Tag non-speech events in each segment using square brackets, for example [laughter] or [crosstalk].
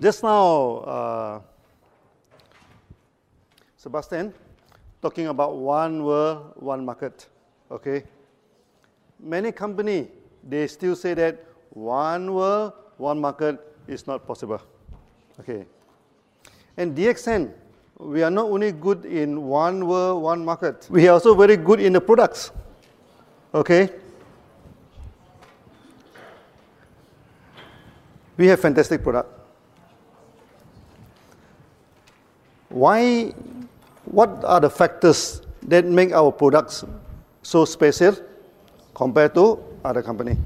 Just now, uh, Sebastian, talking about one world, one market, okay? Many company, they still say that one world, one market is not possible, okay? And DXN, we are not only good in one world, one market, we are also very good in the products, okay? We have fantastic product. Why, what are the factors that make our products so special compared to other company?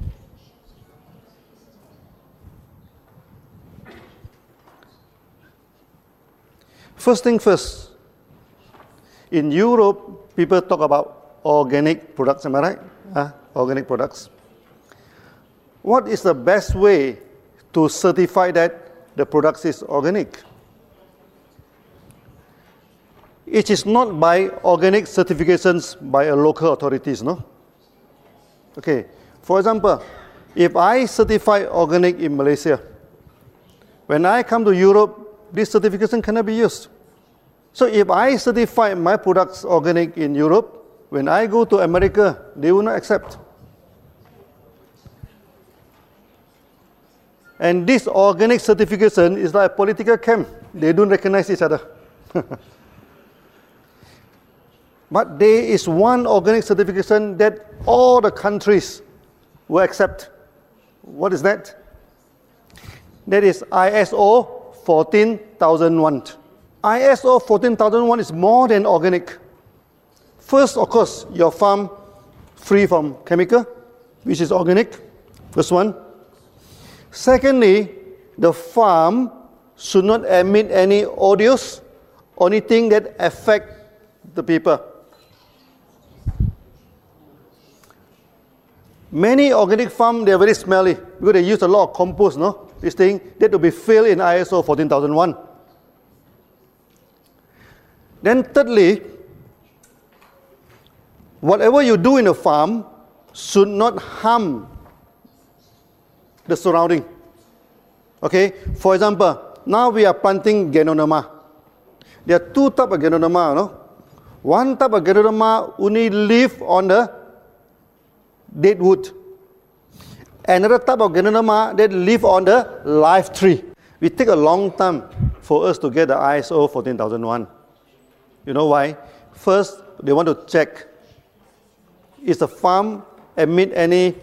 First thing first, in Europe, people talk about organic products, am I right? Uh, organic products. What is the best way to certify that the product is organic? It is not by organic certifications by a local authorities, no? Okay, for example, if I certify organic in Malaysia, when I come to Europe, this certification cannot be used. So if I certify my products organic in Europe, when I go to America, they will not accept. And this organic certification is like a political camp. They don't recognize each other. [laughs] but there is one organic certification that all the countries will accept. What is that? That is ISO 14,001. ISO 14,001 is more than organic. First, of course, your farm free from chemical, which is organic. First one. Secondly, the farm should not emit any odors or anything that affect the people. Many organic farm they are very smelly because they use a lot of compost, no? this thing, that will be filled in ISO 14001. Then thirdly, whatever you do in a farm should not harm the surrounding. Okay, for example, now we are planting Ganoderma. There are two types of Ganoderma, no? One type of Ganoderma only live on the dead wood another type of Ganoderma that live on the live tree. We take a long time for us to get the ISO 14001. You know why? First, they want to check is the farm emit any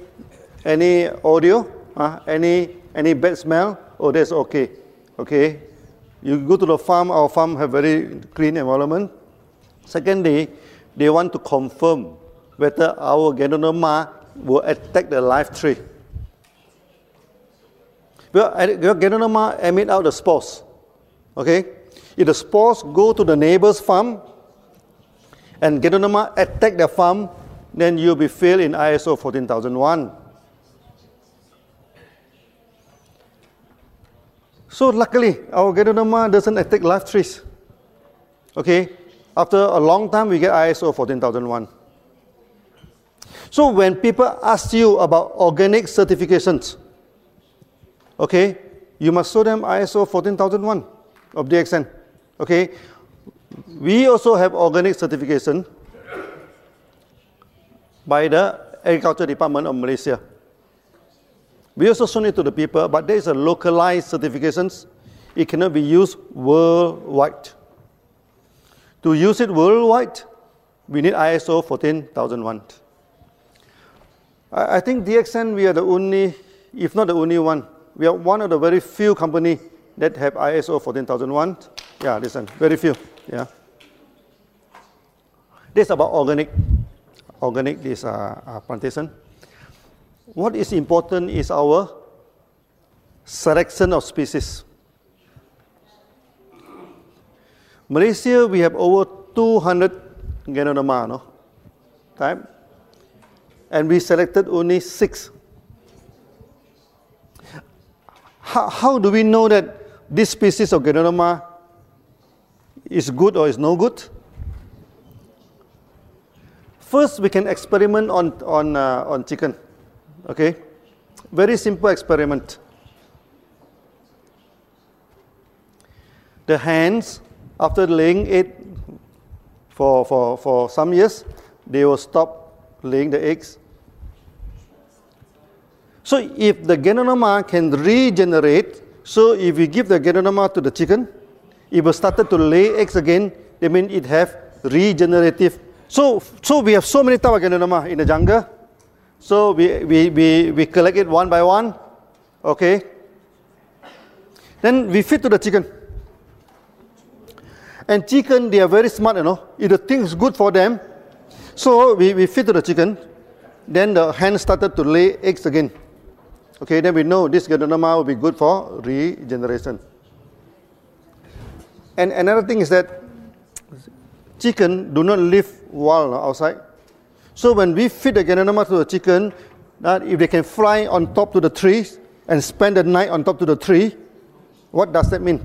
any audio, uh, any any bad smell? Oh, that's okay. Okay. You go to the farm, our farm have very clean environment. Secondly, they want to confirm whether our Ganoderma will attack the live tree. Ganoderma emit out the spores. Okay? If the spores go to the neighbor's farm and Ganoderma attack the farm, then you'll be failed in ISO 14001. So luckily, our Ganoderma doesn't attack live trees. Okay? After a long time, we get ISO 14001. So when people ask you about organic certifications, okay, you must show them ISO 14001 of DXN. Okay, we also have organic certification by the Agriculture Department of Malaysia. We also show it to the people, but there is a localized certifications. It cannot be used worldwide. To use it worldwide, we need ISO 14001. I, I think DXN, we are the only, if not the only one, we are one of the very few company that have ISO 14001. Yeah, listen, very few. Yeah. This is about organic, organic this uh, uh, plantation. What is important is our selection of species. Malaysia, we have over 200 Ganoderma, no? Type. And we selected only six how, how do we know that this species of Ganoderma is good or is no good? First, we can experiment on, on, uh, on chicken. Okay? Very simple experiment. the hens, after laying it for, for, for some years, they will stop laying the eggs. So if the ganoderma can regenerate, so if we give the ganoderma to the chicken, it will start to lay eggs again, that means it have regenerative. So, so we have so many types of ganoderma in the jungle. So we, we, we, we collect it one by one, okay? Then we feed to the chicken. And chicken, they are very smart, you know. If the thing is good for them, so we, we feed to the chicken. Then the hen started to lay eggs again. Okay, then we know this ganoderma will be good for regeneration. And another thing is that chicken do not live wild uh, outside. So when we feed the ganoderma to the chicken, that if they can fly on top to the trees and spend the night on top to the tree, what does that mean?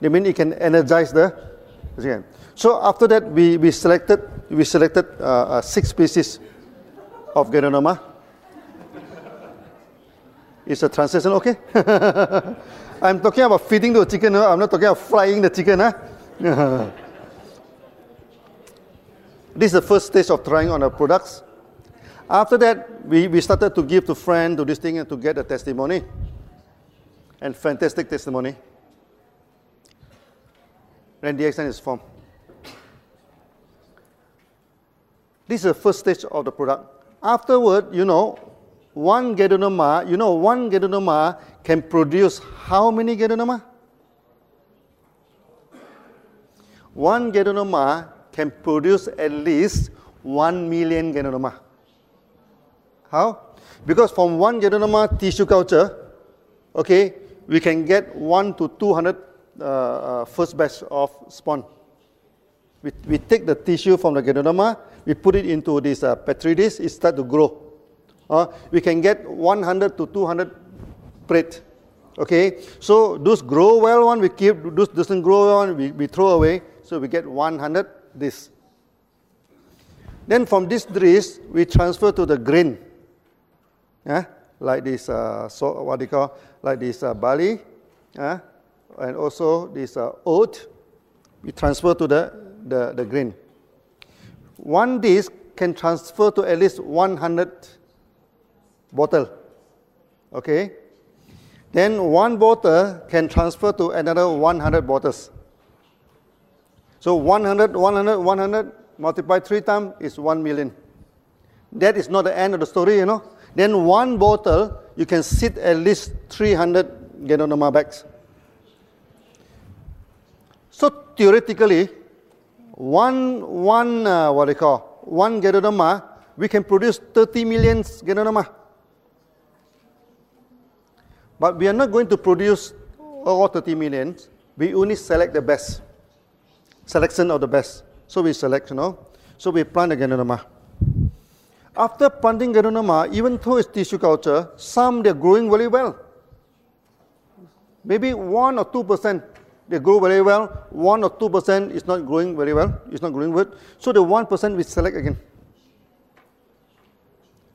They mean it can energize the chicken. So after that, we, we selected we selected uh, uh, six species of ganoderma. Is a translation okay? [laughs] I'm talking about feeding the chicken. I'm not talking about frying the chicken. Huh? [laughs] this is the first stage of trying on our products. After that, we, we started to give to friends to this thing and to get a testimony. And fantastic testimony. Then DXN is formed. This is the first stage of the product. Afterward, you know, one ganoderma, you know, one ganoderma can produce how many ganoderma? One ganoderma can produce at least 1 million ganoderma. How? Because from one ganoderma tissue culture, okay, we can get 1 to 200 uh, uh, first batch of spawn. We, we take the tissue from the ganoderma, we put it into this uh, petri dish, it start to grow. Uh, we can get 100 to 200 plate. Okay, so those grow well one we keep, those doesn't grow well one we, we throw away. So we get 100 this. Then from this dish we transfer to the grain. Yeah, like this, uh, so what you call, like this uh, barley, yeah, and also this uh, oat. We transfer to the, the, the grain. One disk can transfer to at least 100 bottle. Okay? Then one bottle can transfer to another 100 bottles. So 100, 100, 100 multiplied three times is 1 million. That is not the end of the story, you know. Then one bottle, you can sit at least 300 Ganoderma bags. So theoretically, one, one uh, what do you call, one Ganoderma, we can produce 30 million Ganoderma. But we are not going to produce all 30 millions. We only select the best. Selection of the best. So we select, you know. So we plant the Ganoderma. After planting Ganoderma, even though it's tissue culture, some they're growing very well. Maybe 1 or 2% they grow very well. 1 or 2% is not growing very well. It's not growing good. So the 1% we select again.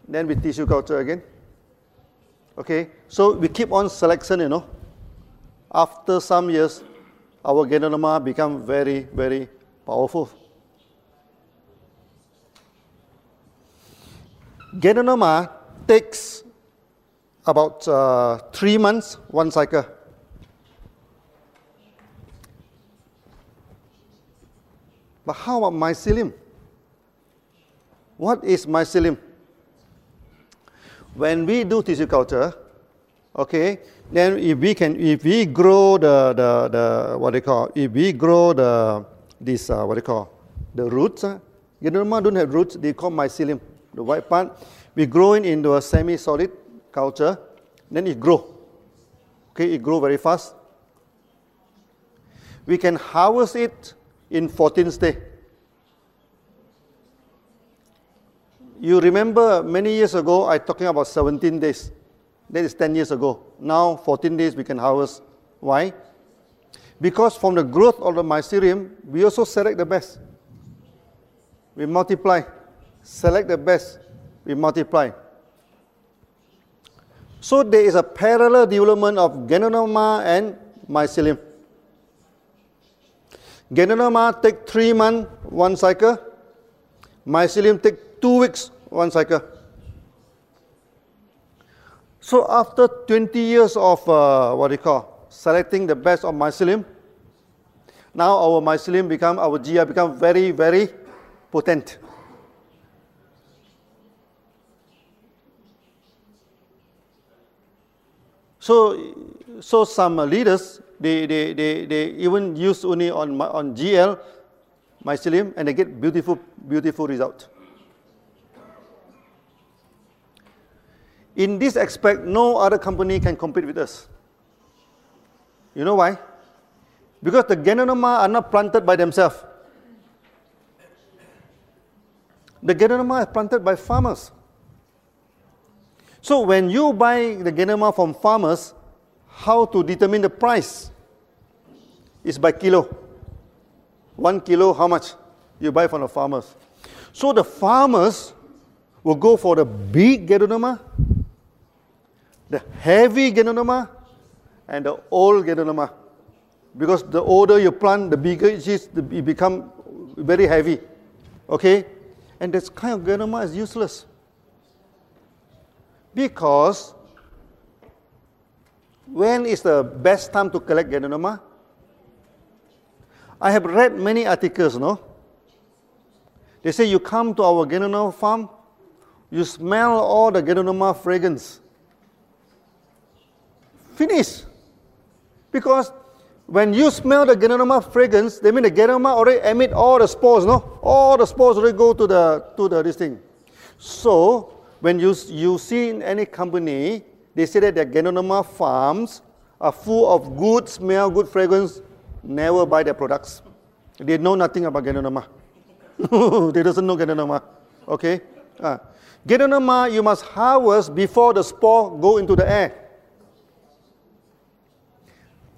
Then we tissue culture again. Okay, so we keep on selection, you know. After some years, our Ganoderma become very, very powerful. Ganoderma takes about uh, three months, one cycle. But how about mycelium? What is mycelium? when we do tissue culture, okay, then if we can, if we grow the, the, the what they call, if we grow the, this, uh, what they call, the roots, uh, Ganoderma don't have roots, they call mycelium, the white part. We grow it into a semi-solid culture, then it grow. Okay, it grow very fast. We can harvest it in 14 days. You remember many years ago, I talking about 17 days. That is 10 years ago. Now, 14 days we can harvest. Why? Because from the growth of the mycelium, we also select the best. We multiply. Select the best. We multiply. So there is a parallel development of Ganoderma and mycelium. Ganoderma take three months, one cycle. Mycelium take two weeks, one cycle. So after 20 years of uh, what do you call selecting the best of mycelium, now our mycelium become our GL become very very potent. So, so some leaders they, they, they, they even use only on, on GL mycelium and they get beautiful beautiful result. In this aspect, no other company can compete with us. You know why? Because the Ganoderma are not planted by themselves. The Ganoderma are planted by farmers. So when you buy the Ganoderma from farmers, how to determine the price? Is by kilo. One kilo, how much? You buy from the farmers. So the farmers will go for the big Ganoderma the heavy Ganoderma and the old Ganoderma. Because the older you plant, the bigger it is, it become very heavy. Okay? And this kind of Ganoderma is useless. Because when is the best time to collect Ganoderma? I have read many articles, no? They say you come to our Ganoderma farm, you smell all the Ganoderma fragrance. Finish. Because when you smell the Ganoderma fragrance, they mean the Ganoderma already emit all the spores, no? All the spores already go to the to the this thing. So when you you see in any company, they say that their Ganoderma farms are full of good smell, good fragrance. Never buy their products. They know nothing about Ganoderma. [laughs] they doesn't know Ganoderma. Okay? Uh, you must harvest before the spore go into the air.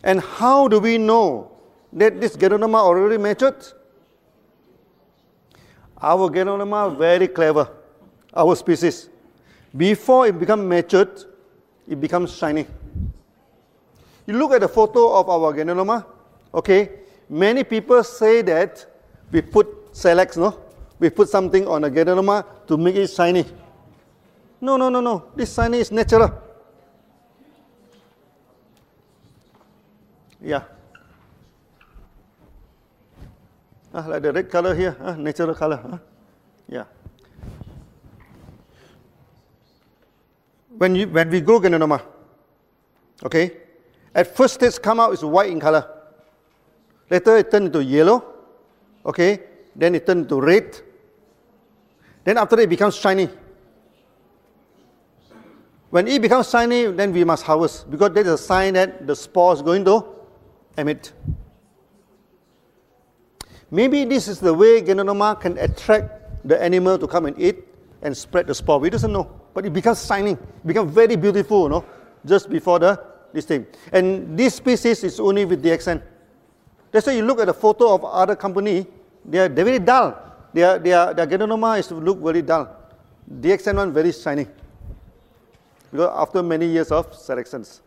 And how do we know that this Ganoderma already matured? Our Ganoderma very clever, our species. Before it becomes matured, it becomes shiny. You look at the photo of our Ganoderma, okay? Many people say that we put Silex, no? We put something on a Ganoderma to make it shiny. No, no, no, no. This shiny is natural. Yeah. Ah, like the red color here, ah, natural color. Ah. Yeah. When, you, when we grow Ganoderma, okay, at first it come out is white in color. Later it turn into yellow, okay, then it turn into red. Then after that it becomes shiny. When it becomes shiny, then we must harvest because that is a sign that the spore is going to emit. Maybe this is the way Ganoderma can attract the animal to come and eat and spread the spore. We doesn't know, but it becomes shining, become very beautiful, you know, just before the this thing. And this species is only with DXN. That's why you look at the photo of other company, they are they're very dull. Their their their Ganoderma is look very dull. DXN one very shiny. Because after many years of selections.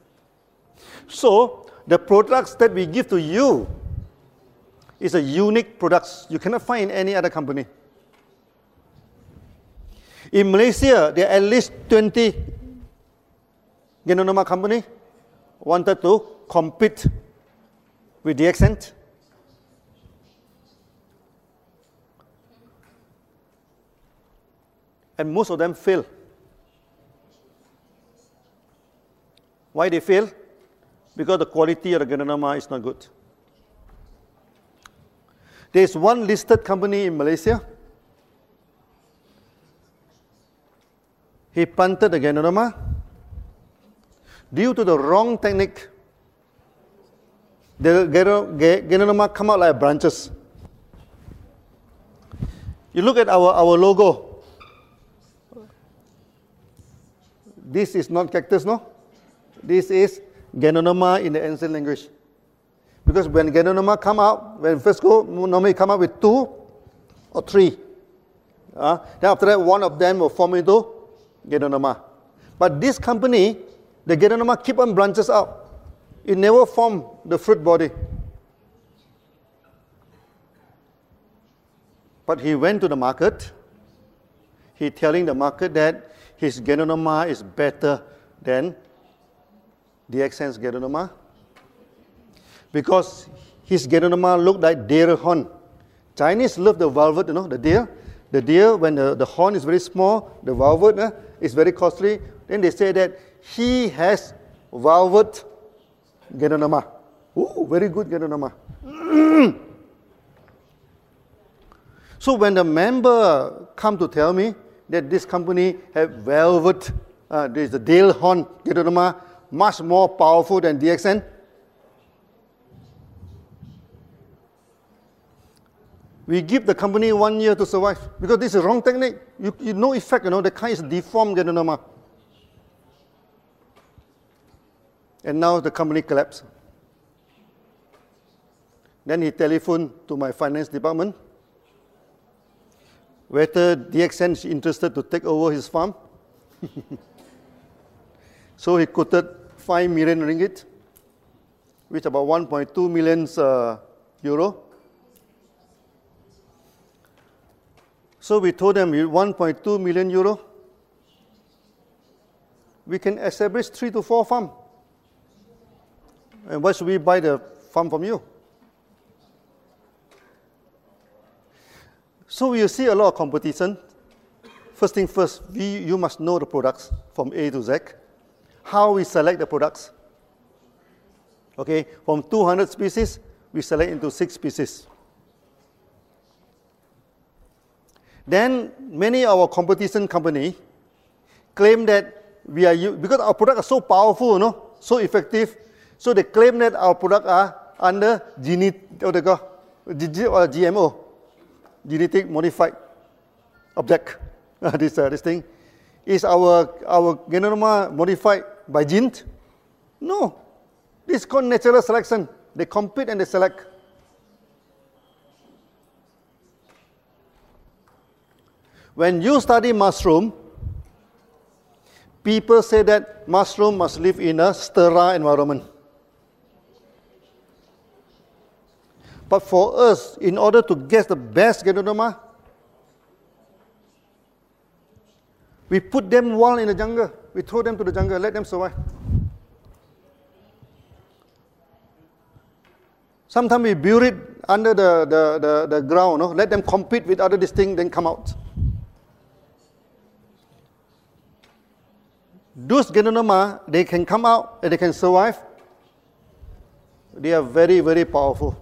So the products that we give to you is a unique products you cannot find in any other company. In Malaysia, there are at least 20 Ganoderma company wanted to compete with DXN. And most of them fail. Why they fail? because the quality of the Ganoderma is not good. There is one listed company in Malaysia. He punted the Ganoderma due to the wrong technique. The Ganoderma come out like branches. You look at our, our logo. This is not cactus, no? This is Ganoderma in the ancient language. Because when Ganoderma come out, when first go, normally come out with two or three. Uh, then after that, one of them will form into Ganoderma. But this company, the Ganoderma keep on branches out. It never form the fruit body. But he went to the market. He telling the market that his Ganoderma is better than DXN's Ganoderma because his Ganoderma looked like deer horn. Chinese love the velvet, you know, the deer. The deer, when the, the horn is very small, the velvet uh, is very costly. Then they say that he has velvet Ganoderma. Ooh, very good Ganoderma. [clears throat] so when the member come to tell me that this company have velvet, uh, there's the Dale horn Ganoderma, much more powerful than DXN, we give the company one year to survive because this is wrong technique. You, you no effect, you know, the car is deformed. And now the company collapsed. Then he telephoned to my finance department whether DXN is interested to take over his farm. [laughs] so he quoted 5 million ringgit, which about 1.2 million uh, euro. So we told them 1.2 million euro. We can establish three to four farm. And why should we buy the farm from you? So you see a lot of competition. First thing first, we, you must know the products from A to Z. How we select the products. Okay, from 200 species, we select into six species. Then many of our competition company claim that we are because our product are so powerful, you know, so effective. So they claim that our product are under genetic what they call, GMO, genetic modified object. [laughs] this uh, this thing is our our genome modified by gene? No, this is called natural selection. They compete and they select. When you study mushroom, people say that mushroom must live in a sterile environment. But for us, in order to get the best Ganoderma, we put them wild in the jungle. We throw them to the jungle, let them survive. Sometimes we bury it under the, the, the, the ground, no? let them compete with other distinct, then come out. Those Ganoderma, they can come out and they can survive. They are very, very powerful.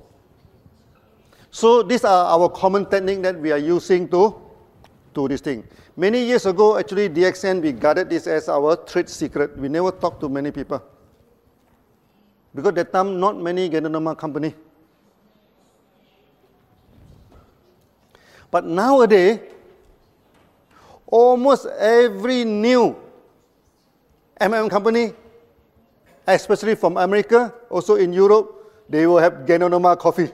So these are our common technique that we are using to do this thing. Many years ago, actually, DXN, we guarded this as our trade secret. We never talked to many people. Because that time, not many Ganoderma company. But nowadays, almost every new MM company, especially from America, also in Europe, they will have Ganoderma coffee.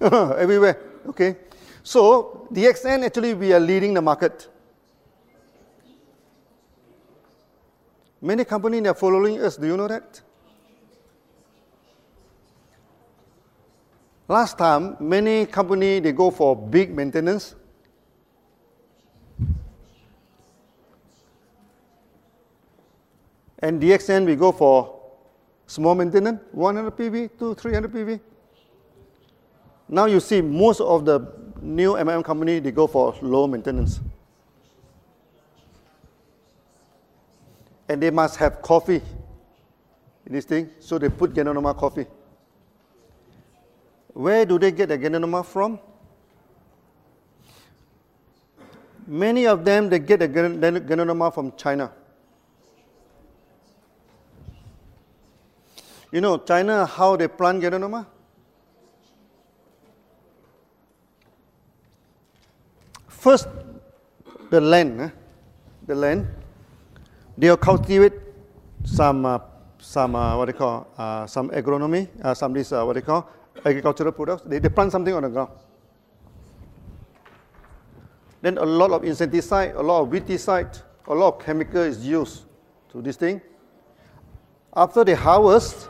[laughs] Everywhere, okay? So, DXN actually, we are leading the market. Many companies are following us, do you know that? Last time, many companies, they go for big maintenance. And DXN, we go for small maintenance, 100 PV to 300 PV. Now you see most of the new MM company, they go for low maintenance. And they must have coffee in this thing, so they put Ganoderma coffee. Where do they get the Ganoderma from? Many of them, they get the Ganoderma from China. You know, China, how they plant Ganoderma? First, the land, eh? the land, they'll cultivate some, uh, some uh, what they call, uh, some agronomy, uh, some this, uh, what they call, agricultural products. They, they plant something on the ground. Then a lot of insecticide, a lot of weedicide, a lot of chemical is used to this thing. After they harvest,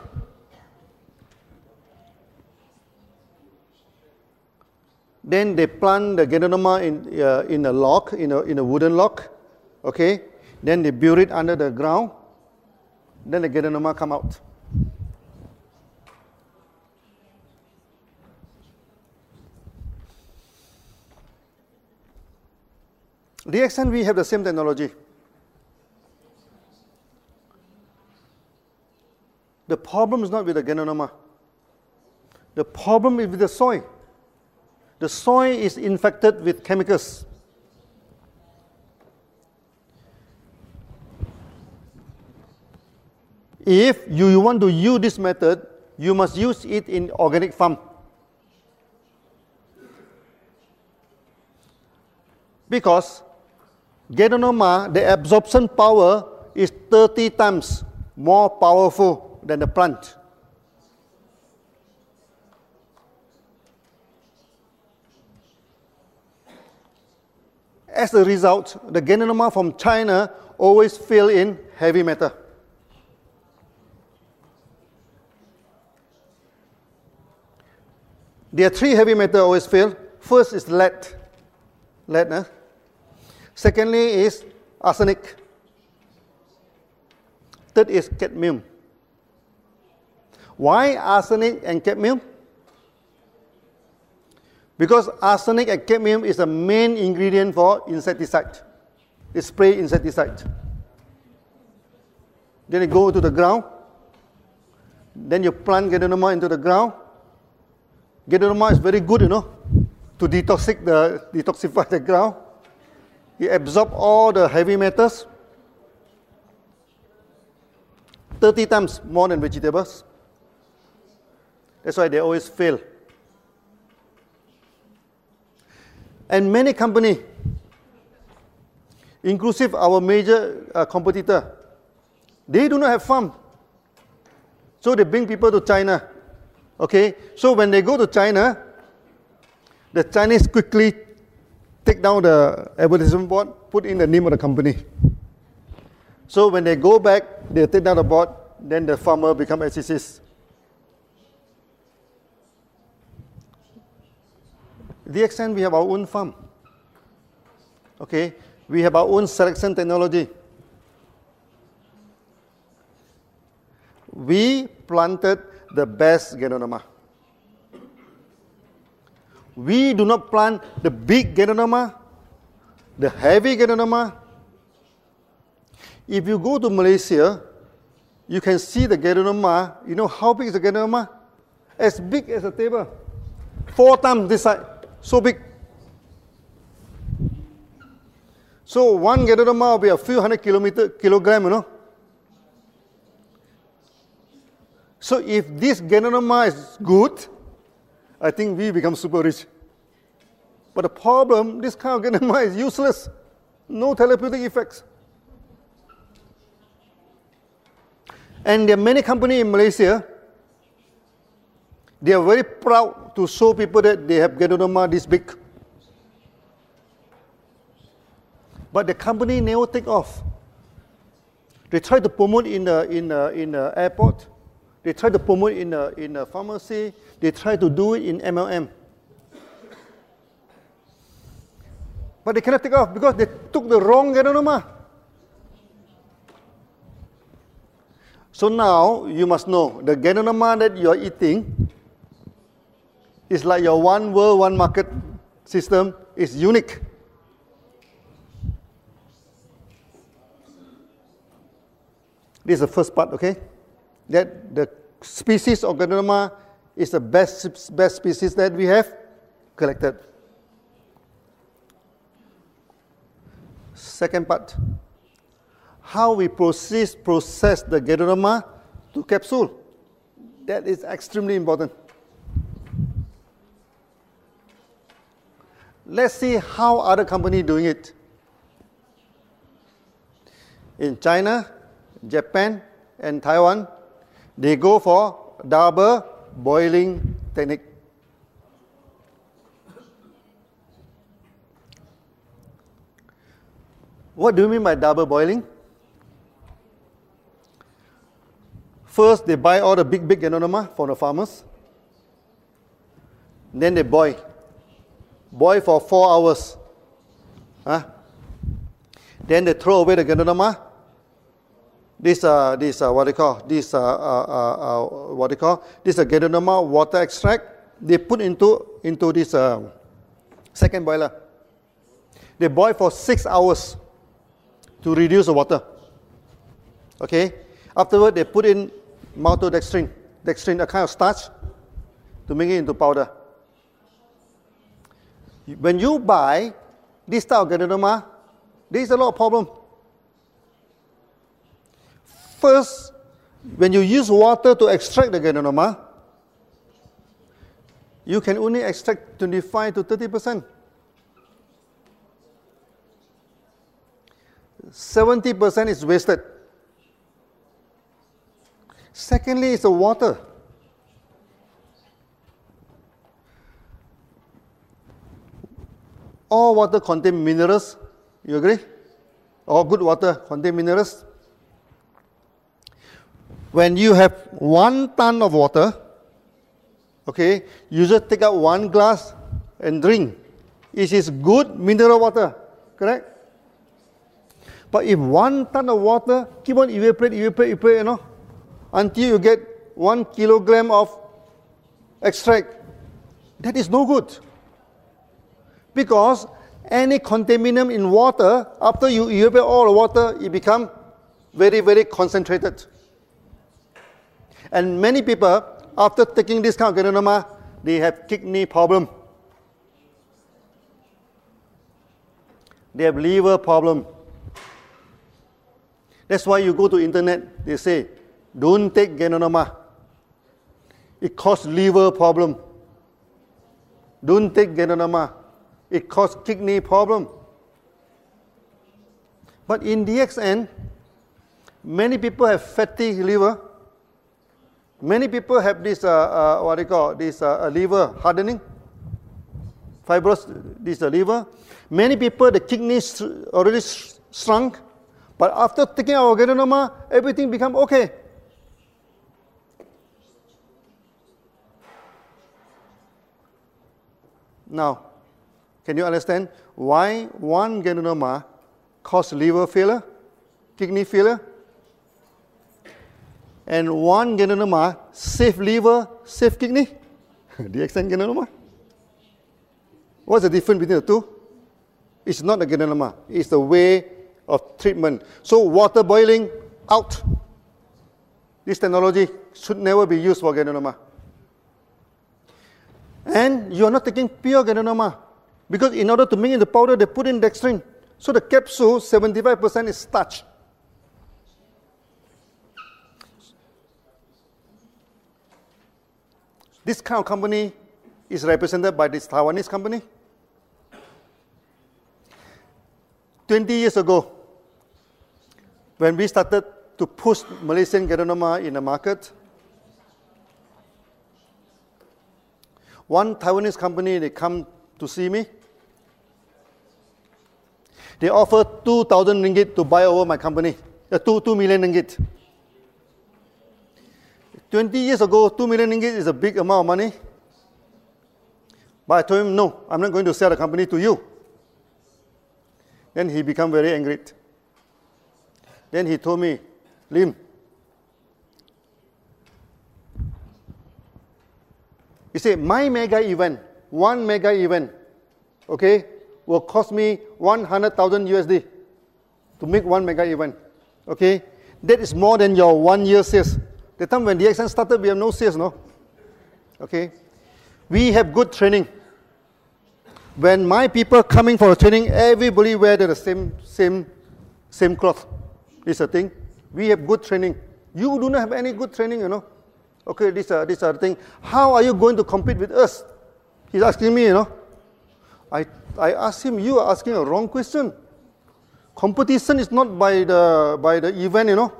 Then they plant the Ganoderma in, uh, in a lock, in a, in a wooden lock. Okay? Then they bury it under the ground. Then the Ganoderma come out. DXN, we have the same technology. The problem is not with the Ganoderma. The problem is with the soil. The soil is infected with chemicals. If you want to use this method, you must use it in organic farm. Because Ganoderma, the absorption power is 30 times more powerful than the plant. As a result, the Ganoderma from China always fill in heavy metal. There are three heavy metal always fail. First is lead. Lead, eh? Secondly is arsenic. Third is cadmium. Why arsenic and cadmium? Because arsenic and cadmium is the main ingredient for insecticide. It's spray insecticide. Then you go to the ground. Then you plant Ganoderma into the ground. Ganoderma is very good, you know, to detoxify the, detoxify the ground. It absorbs all the heavy metals 30 times more than vegetables. That's why they always fail. And many companies, inclusive our major uh, competitor, they do not have farm. So they bring people to China. Okay, so when they go to China, the Chinese quickly take down the advertisement board, put in the name of the company. So when they go back, they take down the board, then the farmer become SCCs. DXN, we have our own farm. Okay, we have our own selection technology. We planted the best Ganoderma. We do not plant the big Ganoderma, the heavy Ganoderma. If you go to Malaysia, you can see the Ganoderma. You know how big is the Ganoderma? As big as a table. Four times this size. So big. So one Ganoderma will be a few hundred kilometer, kilogram, you know. So if this Ganoderma is good, I think we become super rich. But the problem, this kind of Ganoderma is useless. No therapeutic effects. And there are many companies in Malaysia, they are very proud to show people that they have Ganoderma this big. But the company never take off. They try to promote in the, in the, in the airport. They try to promote in the, in a pharmacy. They try to do it in MLM. But they cannot take off because they took the wrong Ganoderma. So now you must know the Ganoderma that you are eating is like your one world, one market system is unique. This is the first part, okay? that the species of Ganoderma is the best, best species that we have collected. Second part, how we process, process the Ganoderma to capsule. That is extremely important. Let's see how other companies doing it. In China, Japan, and Taiwan, they go for double boiling technique. What do you mean by double boiling? First, they buy all the big, big Ganoderma from the farmers. Then they boil. Boil for four hours. Huh? Then they throw away the ganoderma. This, uh, this uh, what they call, this, uh, uh, uh, uh what they call, this uh, ganoderma water extract. They put into, into this uh, second boiler. They boil for six hours to reduce the water. Okay? Afterward, they put in maltodextrin, dextrin, a kind of starch, to make it into powder. When you buy this type of ganoderma, there is a lot of problem. First, when you use water to extract the ganoderma, you can only extract 25 to 30 percent. 70% is wasted. Secondly, is the water. All water contain minerals. You agree? All good water contain minerals. When you have one ton of water, okay, you just take out one glass and drink. It is good mineral water, correct? But if one ton of water keep on evaporate, evaporate, evaporate, you know, until you get one kilogram of extract, that is no good. Because any contaminant in water, after you evaporate all the water, it become very, very concentrated. And many people, after taking this kind of ganoderma, they have kidney problem. They have liver problem. That's why you go to internet, they say, don't take Ganoderma. It causes liver problem. Don't take Ganoderma. It causes kidney problem. But in DXN, many people have fatty liver. Many people have this, uh, uh, what they call, this uh, liver hardening, fibrous, this uh, liver. Many people, the kidneys already shrunk. But after taking our ganoderma, everything become okay. Now, can you understand why one ganoderma cause liver failure, kidney failure, and one ganoderma save liver, save kidney? [laughs] DXN ganoderma? What's the difference between the two? It's not the ganoderma. It's the way of treatment. So water boiling out. This technology should never be used for ganoderma. And you are not taking pure ganoderma because in order to make the powder, they put in dextrin. So the capsule, 75% is starch. This kind of company is represented by this Taiwanese company. 20 years ago, when we started to push Malaysian ganoderma in the market, one Taiwanese company, they come to see me. They offer 2,000 ringgit to buy over my company, uh, 2, 2 million ringgit. 20 years ago, 2 million ringgit is a big amount of money. But I told him, no, I'm not going to sell the company to you. Then he became very angry. Then he told me, Lim, he said, my mega event, one mega event, okay, will cost me 100,000 USD to make one mega event. Okay, that is more than your one year sales. The time when DXN started, we have no sales, no? Okay, we have good training when my people coming for a training, everybody wear the same, same, same cloth. This is a thing. We have good training. You do not have any good training, you know. Okay, this, uh, this other thing. How are you going to compete with us? He's asking me, you know. I, I asked him, you are asking a wrong question. Competition is not by the, by the event, you know.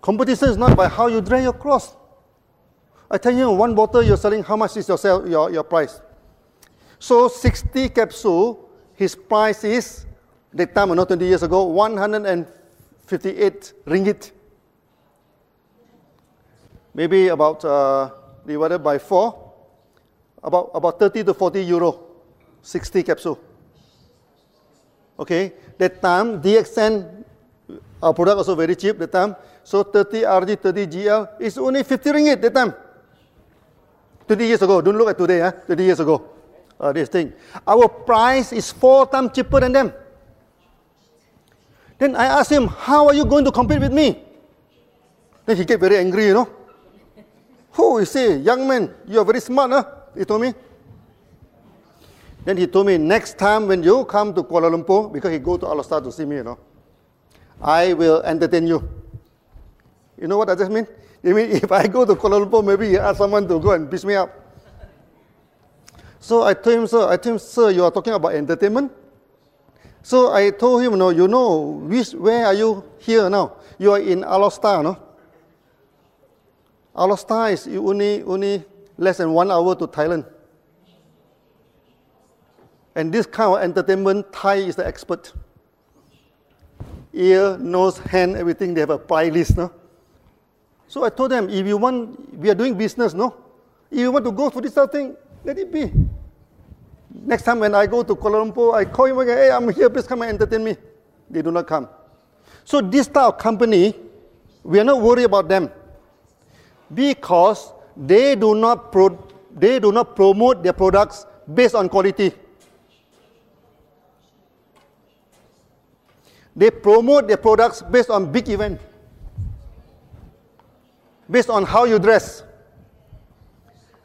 Competition is not by how you drag your cross. I tell you, one bottle you're selling, how much is your, sell, your, your price? So 60 capsule, his price is, that time, not 20 years ago, 158 ringgit. Maybe about uh, divided by four, about, about 30 to 40 euro 60 capsule. Okay, that time DXN, our product also very cheap that time. So 30 RG, 30 GL is only 50 ringgit that time. 20 years ago, don't look at today, huh? 20 years ago, uh, this thing. Our price is four times cheaper than them. Then I asked him, how are you going to compete with me? Then he get very angry, you know. Who you say, young man, you are very smart, huh? He told me. Then he told me, next time when you come to Kuala Lumpur, because he go to Alor to see me, you know, I will entertain you. You know what does that mean? You mean [laughs] if I go to Kuala Lumpur, maybe he ask someone to go and piss me up. So I told him, sir, I told him, sir, you are talking about entertainment? So I told him, no, you know, which, where are you here now? You are in Alor no? Alor is only, only less than one hour to Thailand. And this kind of entertainment, Thai is the expert. Ear, nose, hand, everything, they have a price list. No? So I told them, if you want, we are doing business, no? If you want to go for this sort of thing, let it be. Next time when I go to Kuala Lumpur, I call him again, hey, I'm here, please come and entertain me. They do not come. So this type of company, we are not worried about them because they do not, pro- they do not promote their products based on quality. They promote their products based on big event, based on how you dress,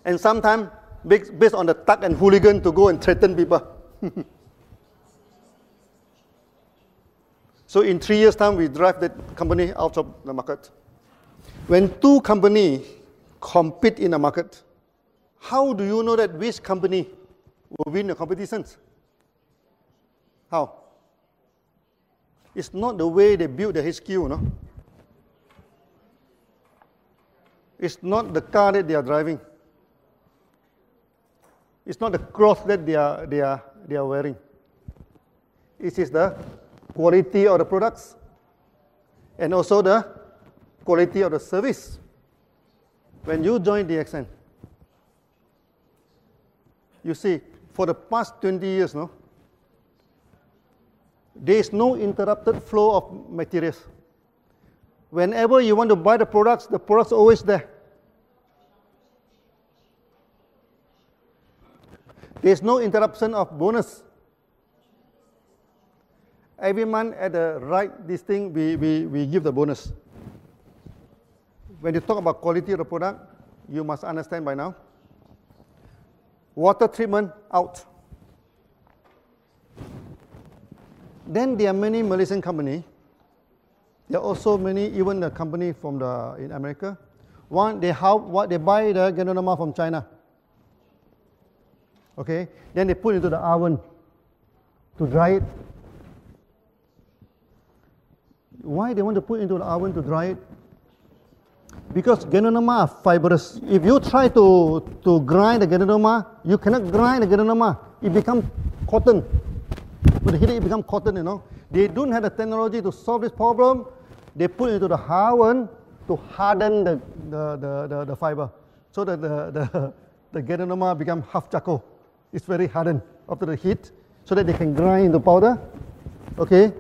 and sometimes based on the thug and hooligan to go and threaten people. [laughs] so in three years' time, we drive that company out of the market. When two companies compete in a market, how do you know that which company will win the competitions? How? It's not the way they build the HQ, no? It's not the car that they are driving. It's not the clothes that they are, they are, they are wearing. It is the quality of the products and also the quality of the service. When you join DXN, you see, for the past 20 years, no, there is no interrupted flow of materials. Whenever you want to buy the products, the products are always there. There's no interruption of bonus. Every month at the right this thing, we, we, we give the bonus. When you talk about quality of the product, you must understand by now. Water treatment out. Then there are many Malaysian company. There are also many, even the company from the in America. One, they how what they buy the Ganoderma from China. Okay? Then they put into the oven to dry it. Why they want to put into the oven to dry it? Because Ganoderma are fibrous. If you try to, to grind the Ganoderma, you cannot grind the Ganoderma. It becomes cotton. When they heat it, becomes cotton, you know. They don't have the technology to solve this problem. They put it into the oven to harden the, the, the, the, the fiber so that the, the, [laughs] the Ganoderma become half charcoal. It's very hardened after the heat so that they can grind the powder. Okay,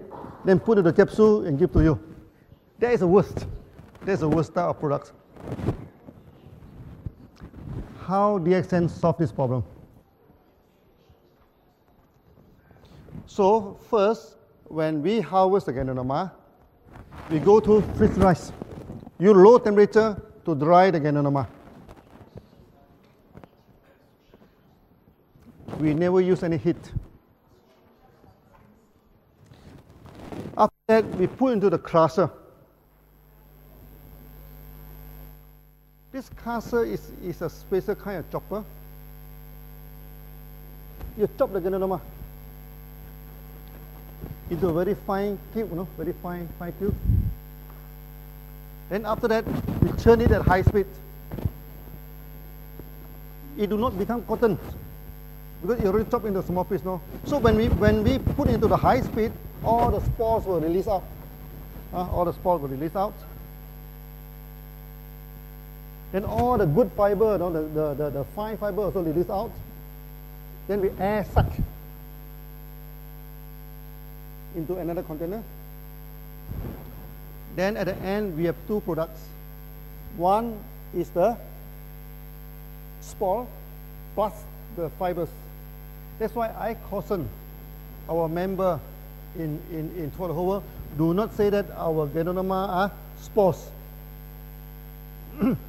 then put in the capsule and give to you. That is the worst. That's the worst type of products. How DXN solve this problem? So first, when we harvest the Ganoderma, we go to freeze rice. Use low temperature to dry the Ganoderma. we never use any heat. After that, we put into the crusher. This crusher is, is a special kind of chopper. You chop the Ganoderma into a very fine cube, you know, very fine, fine cube. Then after that, we churn it at high speed. It do not become cotton because it already chopped into small piece, no? So when we, when we put into the high speed, all the spores will release out. Uh, all the spores will release out. Then all the good fiber, you know, the, the, the, the fine fiber also release out. Then we air suck into another container. Then at the end, we have two products. One is the spore plus the fibers. That's why I caution our member in, in, in Toilet do not say that our Ganoderma are spores. [clears throat]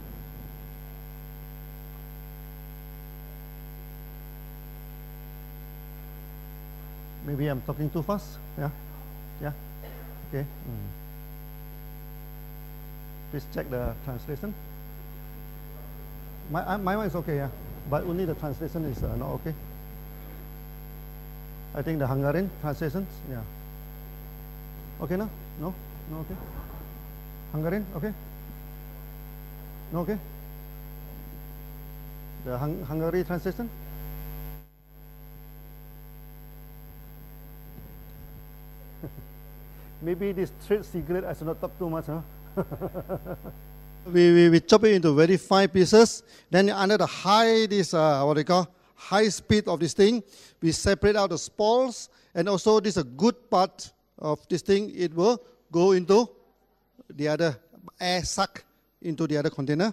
Maybe I'm talking too fast. Yeah? Yeah? Okay. Mm. Please check the translation. My, uh, my one is okay, yeah. But only the translation is uh, not okay. I think the Hungarian translations, yeah. Okay, no? No? No, okay? Hungarian, okay? No, okay? The hung Hungary translation? Maybe this trade secret I should not talk too much, huh? [laughs] we, we, we chop it into very fine pieces. Then under the high, this, uh, what they call, high speed of this thing, we separate out the spores. And also this a good part of this thing. It will go into the other, air suck into the other container.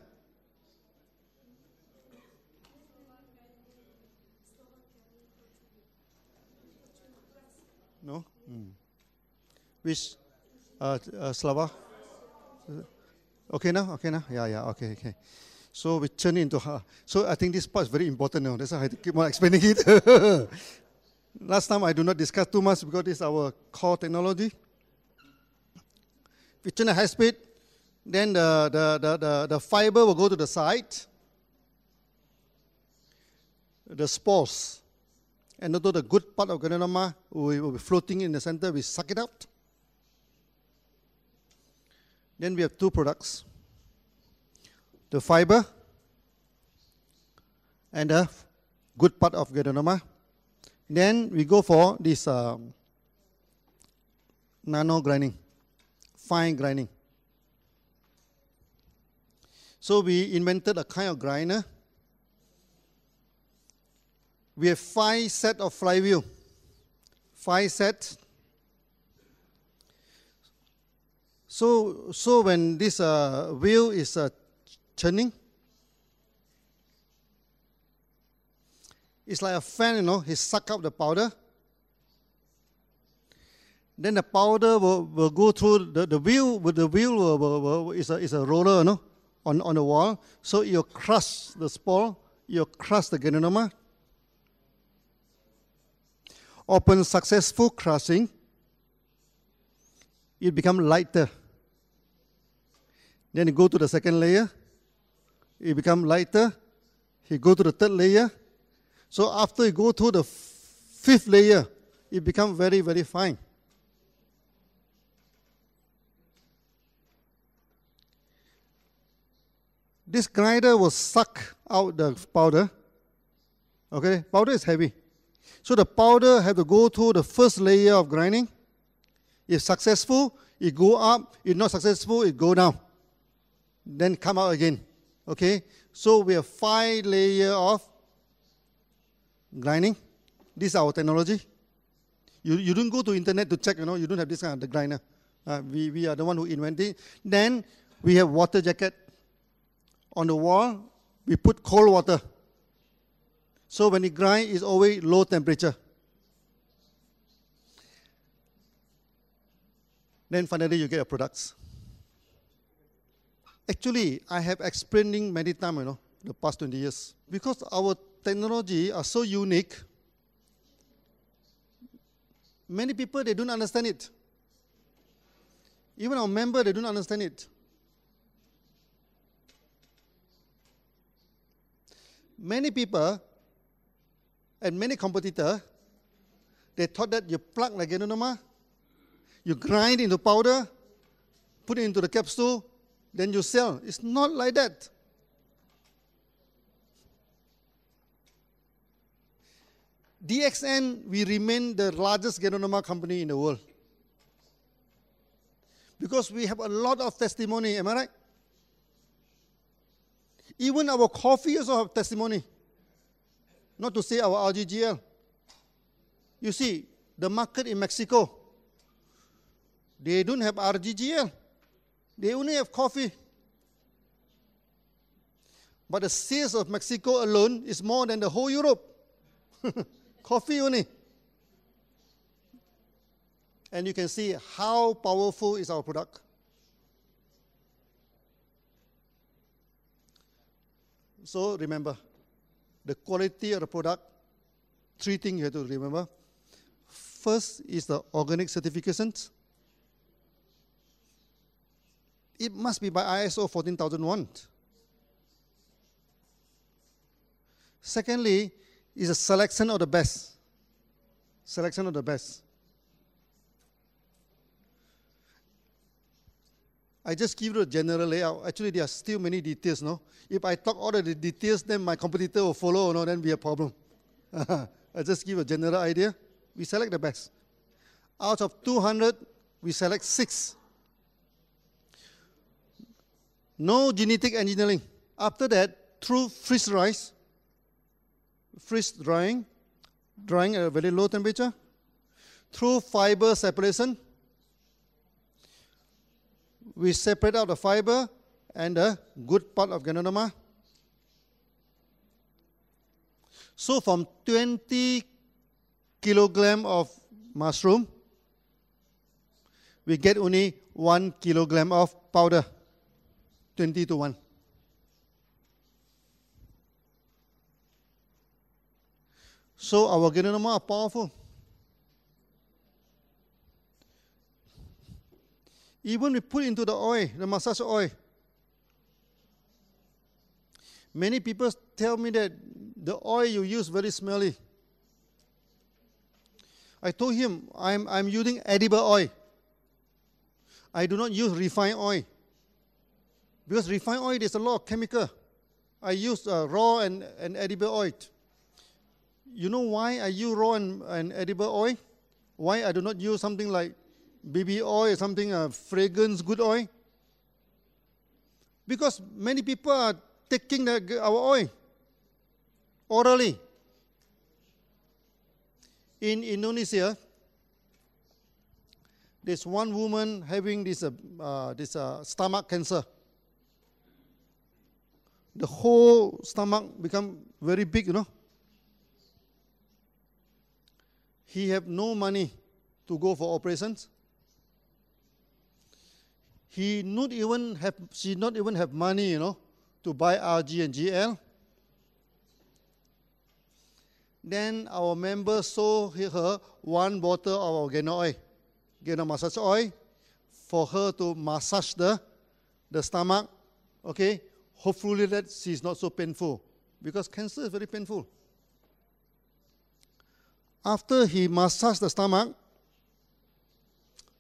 No? Mm. Which? Uh, uh, Slava? Okay now? Okay now? Yeah, yeah, okay, okay. So we turn into her. So I think this part is very important now. That's why I keep on explaining it. [laughs] Last time I do not discuss too much because is our core technology. We turn at high speed, then the, the, the, the, the fiber will go to the side. The spores and although the good part of will, will be floating in the center, we suck it out. Then we have two products the fiber and the good part of Ganoderma. Then we go for this um, nano grinding, fine grinding. So we invented a kind of grinder. We have five set of flywheel, five sets So, so when this uh, wheel is uh, turning, it's like a fan, you know, he suck up the powder. Then the powder will, will go through the, the wheel, with the wheel will, will, will, is, a, is a roller, you know, on, on the wall. So you crush the spore, you crush the ganoderma. Upon successful crushing, it becomes lighter. Then you go to the second layer, it become lighter. You go to the third layer. So after you go to the fifth layer, it become very, very fine. This grinder will suck out the powder. Okay, powder is heavy. So the powder have to go through the first layer of grinding. If successful, it go up. If not successful, it go down then come out again. Okay? So we have five layer of grinding. This is our technology. You, you don't go to internet to check, you know, you don't have this kind of the grinder. Uh, we, we are the one who invented. Then we have water jacket. On the wall, we put cold water. So when it grind, it's always low temperature. Then finally you get your products. Actually, I have explaining many times, you know, the past 20 years. Because our technology are so unique, many people, they don't understand it. Even our member, they don't understand it. Many people and many competitors, they thought that you plug like Ganoderma, you grind into powder, put it into the capsule, then you sell. It's not like that. DXN, we remain the largest Ganoderma company in the world. Because we have a lot of testimony, am I right? Even our coffee also have testimony. Not to say our RGGL. You see, the market in Mexico, They don't have RGGL. They only have coffee. But the sales of Mexico alone is more than the whole Europe. [laughs] coffee only. And you can see how powerful is our product. So remember, the quality of the product, three things you have to remember. First is the organic certifications. It must be by ISO 14001. Secondly, is a selection of the best. Selection of the best. I just give you a general layout. Actually, there are still many details, no? If I talk all the details, then my competitor will follow, no? Then be a problem. [laughs] I just give a general idea. We select the best. Out of 200, we select six. No genetic engineering. After that, through freeze rise, freeze drying, drying at a very low temperature, through fiber separation, we separate out the fiber and the good part of Ganoderma. So from 20 kilogram of mushroom, we get only one kilogram of powder, 20 to 1. So our Ganoderma are powerful. Even we put into the oil, the massage oil. Many people tell me that the oil you use very smelly. I told him I'm, I'm using edible oil. I do not use refined oil. Because refined oil, there's a lot of chemical. I use uh, raw and, and edible oil. You know why I use raw and, and edible oil? Why I do not use something like baby oil or something, uh, fragrance, good oil? Because many people are taking the, our oil orally. In Indonesia, there's one woman having this, uh, uh, this uh, stomach cancer. The whole stomach become very big, you know. He have no money to go for operations he not even have she not even have money, you know, to buy RG and GL. Then our member sold her one bottle of Gano oil, Gano massage oil, for her to massage the, the stomach. Okay, hopefully that she's not so painful because cancer is very painful. After he massaged the stomach,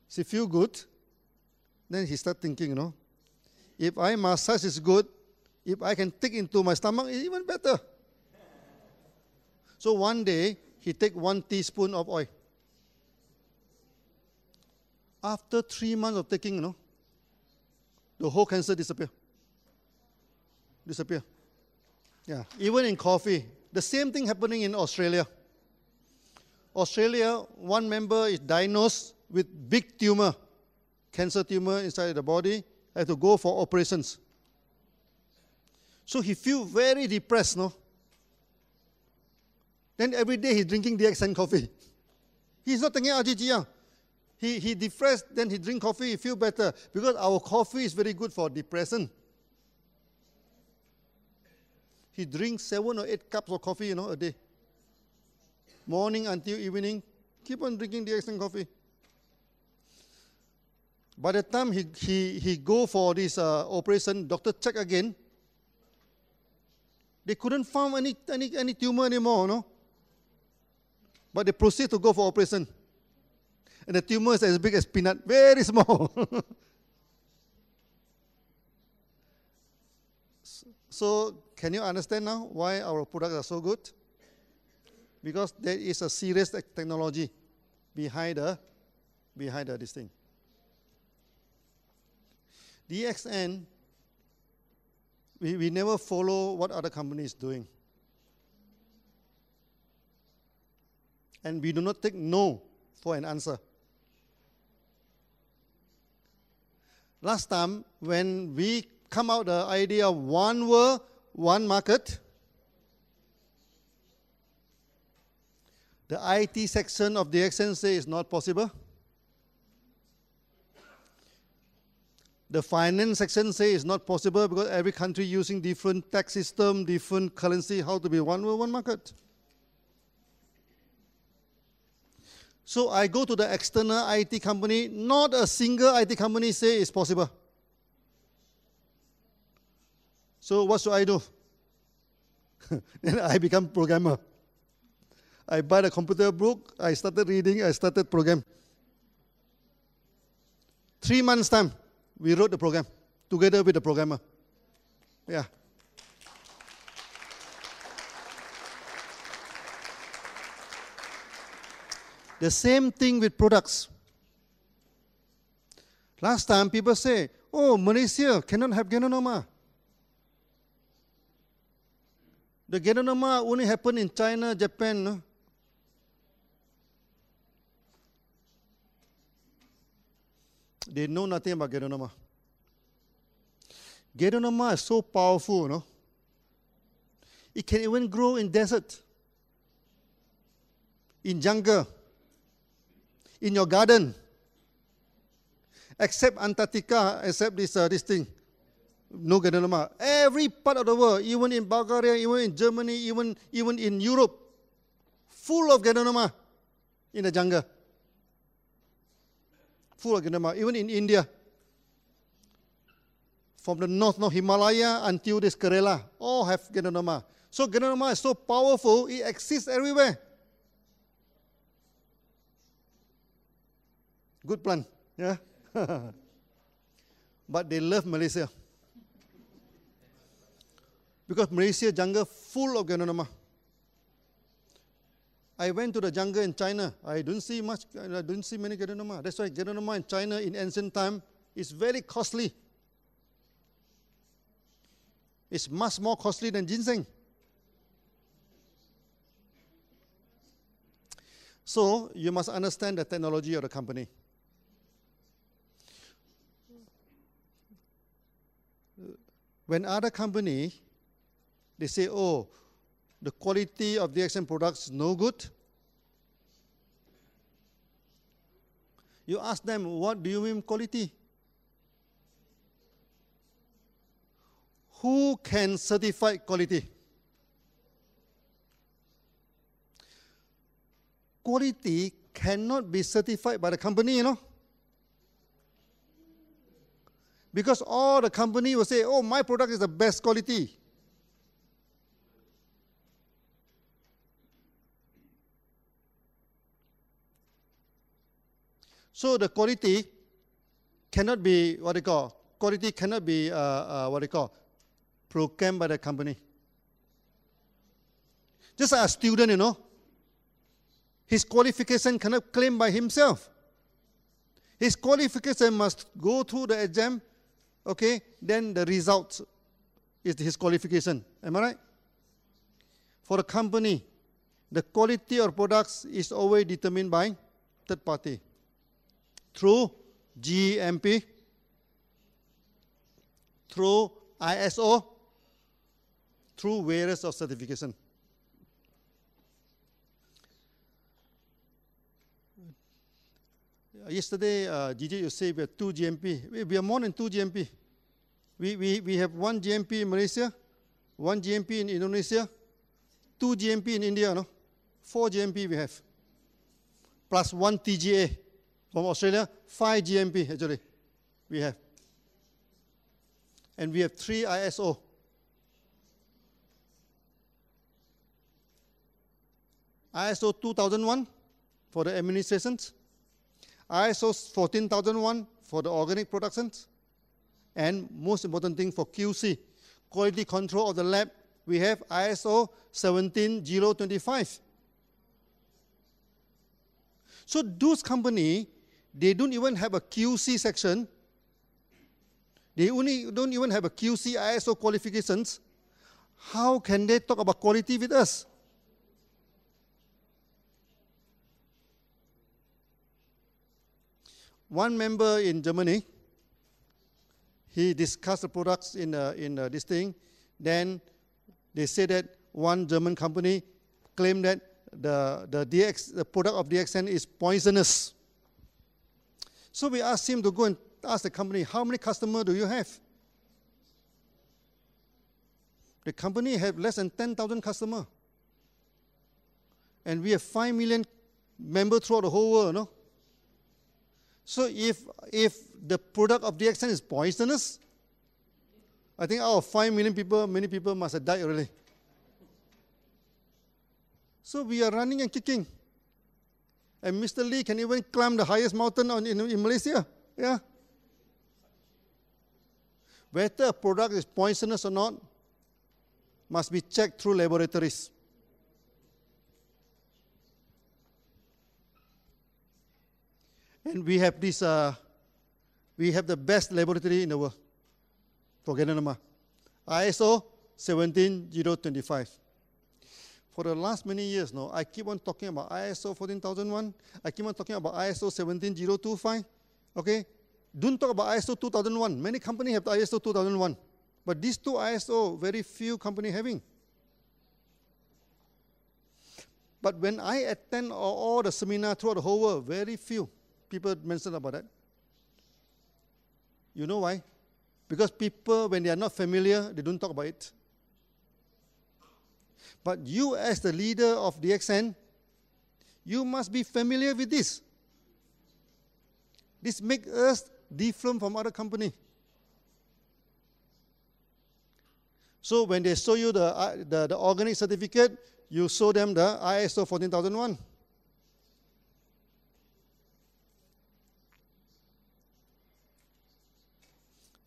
she feel good. Then he start thinking, you know, if I massage is good, if I can take into my stomach, it's even better. So one day, he take one teaspoon of oil. After three months of taking, you know, the whole cancer disappear. Disappear. Yeah. Even in coffee, the same thing happening in Australia. Australia, one member is diagnosed with big tumor cancer tumor inside the body, had to go for operations. So he feel very depressed, no? Then every day he's drinking DXN coffee. [laughs] He's not taking RGGR. He, he depressed, then he drink coffee, he feel better. Because our coffee is very good for depression. He drinks seven or eight cups of coffee, you know, a day. Morning until evening, keep on drinking DXN coffee. By the time he, he, he go for this uh, operation, doctor check again. They couldn't find any, any, any tumor anymore, no? But they proceed to go for operation. And the tumor is as big as peanut, very small. [laughs] so, can you understand now why our products are so good? Because there is a serious technology behind the, behind the, this thing. DXN, we, we never follow what other companies doing. And we do not take no for an answer. last time when we come out the idea of one world, one market, the IT section of the DXN say it's not possible. The finance section say it's not possible because every country using different tax system, different currency, how to be one world, one market. So I go to the external IT company, not a single IT company say it's possible. So what should I do? [laughs] then I become programmer. I buy a computer book, I started reading, I started program. Three months time, we wrote the program together with the programmer. Yeah. The same thing with products. Last time people say, oh, Malaysia cannot have Ganoderma. The Ganoderma only happen in China, Japan. No? They know nothing about Ganoderma. Ganoderma is so powerful, no? It can even grow in desert, in jungle, in your garden. Except Antarctica, except this, uh, this thing. No Ganoderma. Every part of the world, even in Bulgaria, even in Germany, even, even in Europe, full of Ganoderma in the jungle full of Ganoderma, even in India. From the north, no Himalaya until this Kerala, all have Ganoderma. So Ganoderma is so powerful, it exists everywhere. Good plan, yeah? [laughs] but they love Malaysia. Because Malaysia jungle full of Ganoderma. I went to the jungle in China. I don't see much, I don't see many Ganoderma. That's why Ganoderma in China in ancient time is very costly. It's much more costly than ginseng. So you must understand the technology of the company. When other company, they say, oh, the quality of the DXN products is no good, you ask them, what do you mean quality? Who can certify quality? Quality cannot be certified by the company, you know. Because all the company will say, oh, my product is the best quality. So the quality cannot be what they call quality cannot be uh, uh, what they call programmed by the company. Just like a student, you know, his qualification cannot claim by himself. His qualification must go through the exam, okay, then the result is his qualification. Am I right? For a company, the quality of products is always determined by third party through GMP, through ISO, through various of certification. Yesterday, uh, GJ, you say we have two GMP. We, we are more than two GMP. We, we, we have one GMP in Malaysia, one GMP in Indonesia, two GMP in India, no? Four GMP we have, plus one TGA. From Australia, five GMP actually we have. And we have three ISO. ISO 2001 for the administrations, ISO 14001 for the organic productions, and most important thing for QC, quality control of the lab, we have ISO 17025. So those company they don't even have a QC section. They only don't even have a QC ISO qualifications. How can they talk about quality with us? One member in Germany, he discussed the products in, uh, in uh, this thing. Then they said that one German company claimed that the, the, DX, the product of DXN is poisonous. So we asked him to go and ask the company, how many customers do you have? The company had less than 10,000 customers. And we have 5 million members throughout the whole world, no? So if, if the product of DXN is poisonous, I think out of 5 million people, many people must have died already. So we are running and kicking. And Mr. Lee can even climb the highest mountain on, in, in Malaysia. Yeah. Whether a product is poisonous or not must be checked through laboratories. And we have this, uh, we have the best laboratory in the world for Ganoderma. ISO 17025. For the last many years now, I keep on talking about ISO 14001. I keep on talking about ISO 17025. Okay? Don't talk about ISO 2001. Many companies have the ISO 2001. But these two ISO, very few companies having. But when I attend all the seminar throughout the whole world, very few people mention about that. You know why? Because people, when they are not familiar, they don't talk about it. But you, as the leader of DXN, you must be familiar with this. This makes us different from other company. So when they show you the, uh, the, the organic certificate, you show them the ISO 14001.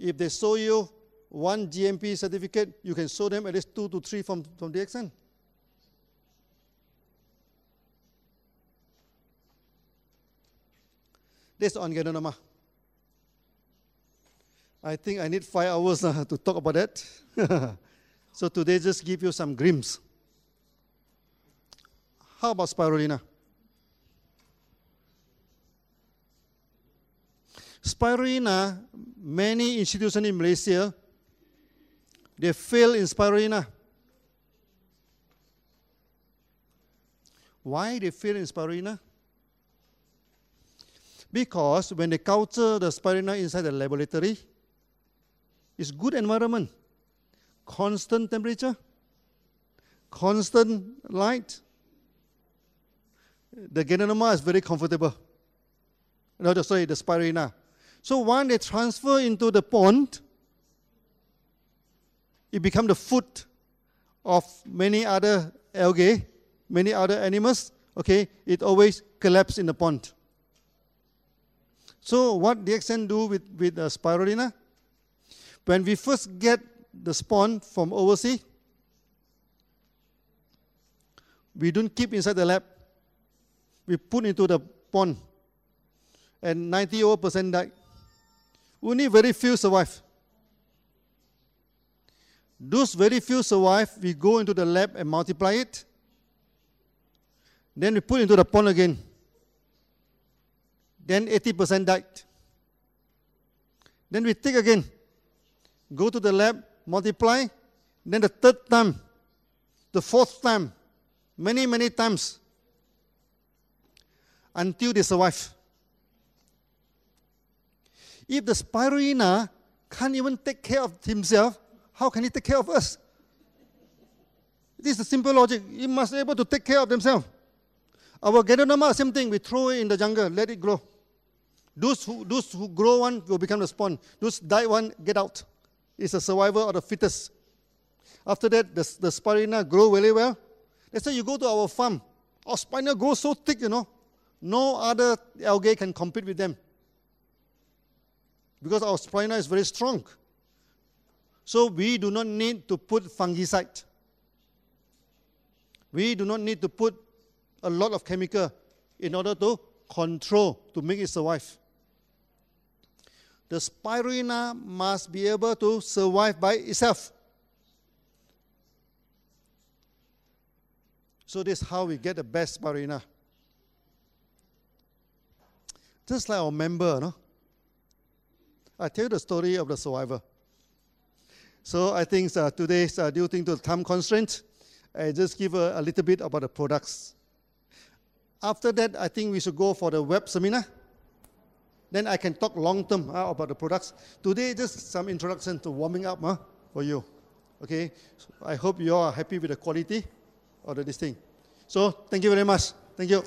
If they show you one GMP certificate, you can show them at least two to three from, from DXN. That's on Ganoderma. I think I need five hours uh, to talk about that. [laughs] so today just give you some glimpse. How about spirulina? Spirulina, many institutions in Malaysia, they fail in spirulina. Why they fail in spirulina? Because when they culture the spirina inside the laboratory, it's good environment, constant temperature, constant light. The Ganoderma is very comfortable. No, sorry, the spirina. So when they transfer into the pond, it becomes the food of many other algae, many other animals. Okay, it always collapses in the pond. So what DXN do with, with uh, spirulina? When we first get the spawn from overseas, we don't keep inside the lab. We put into the pond, and 90 percent die. Only very few survive. Those very few survive, we go into the lab and multiply it. Then we put into the pond again. Then 80% died. Then we take again. Go to the lab, multiply. Then the third time, the fourth time, many, many times until they survive. If the spirulina can't even take care of himself, how can he take care of us? This is the simple logic. He must be able to take care of themselves. Our Ganoderma, same thing. We throw it in the jungle, let it grow. Those who, those who grow one will become the spawn. Those die one, get out. It's a survivor of the fittest. After that, the, the spirulina grow really well. That's why you go to our farm. Oh, our spirulina grows so thick, you know. No other algae can compete with them because our spirulina is very strong. So we do not need to put fungicide. We do not need to put a lot of chemical in order to control, to make it survive. The spirulina must be able to survive by itself. So this is how we get the best spirulina. Just like our member, no? I tell you the story of the survivor. So I think uh, today's uh, due to the time constraint, I just give a, a little bit about the products. After that, I think we should go for the web seminar. Then I can talk long term uh, about the products. Today, just some introduction to warming up uh, for you. Okay, so I hope you are happy with the quality of the, this thing. So thank you very much. Thank you.